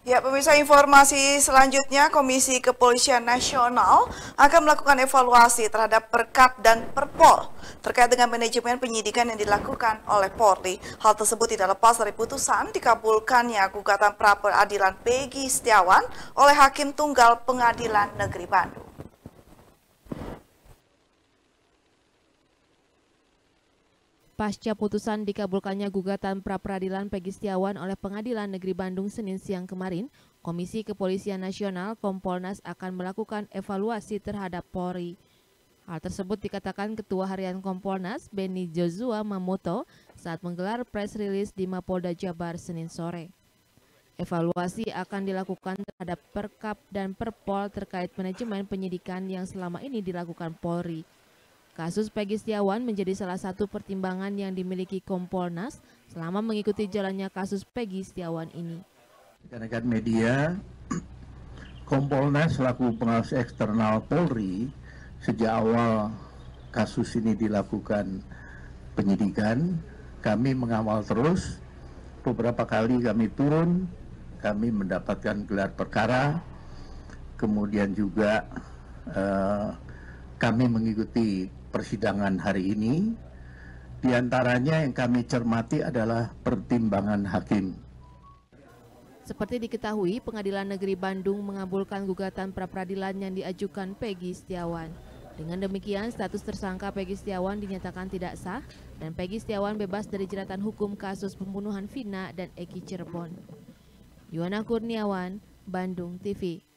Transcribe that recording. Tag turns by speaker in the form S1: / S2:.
S1: Ya, pemirsa informasi selanjutnya, Komisi Kepolisian Nasional akan melakukan evaluasi terhadap Perkap dan Perpol terkait dengan manajemen penyidikan yang dilakukan oleh Polri. Hal tersebut tidak lepas dari putusan dikabulkannya gugatan pra peradilan Peggy Setiawan oleh Hakim Tunggal Pengadilan Negeri Bandung.
S2: Pasca putusan dikabulkannya gugatan pra-peradilan Peggy Setiawan oleh Pengadilan Negeri Bandung Senin siang kemarin, Komisi Kepolisian Nasional Kompolnas akan melakukan evaluasi terhadap Polri. Hal tersebut dikatakan Ketua Harian Kompolnas Benny Joshua Mamoto saat menggelar press release di Mapolda Jabar Senin sore. Evaluasi akan dilakukan terhadap Perkap dan Perpol terkait manajemen penyidikan yang selama ini dilakukan Polri. Kasus Peggy Setiawan menjadi salah satu pertimbangan yang dimiliki Kompolnas selama mengikuti jalannya kasus Peggy Setiawan ini.
S3: Rekan-rekan media, Kompolnas selaku pengawas eksternal Polri sejak awal kasus ini dilakukan penyidikan, kami mengawal terus. Beberapa kali kami turun, kami mendapatkan gelar perkara, kemudian juga uh, kami mengikuti persidangan hari ini. Di antaranya yang kami cermati adalah pertimbangan hakim.
S2: Seperti diketahui, Pengadilan Negeri Bandung mengabulkan gugatan pra-peradilan yang diajukan Peggy Setiawan. Dengan demikian, status tersangka Peggy Setiawan dinyatakan tidak sah dan Peggy Setiawan bebas dari jeratan hukum kasus pembunuhan Vina dan Eki Cirebon. Yuwana Kurniawan, Bandung TV.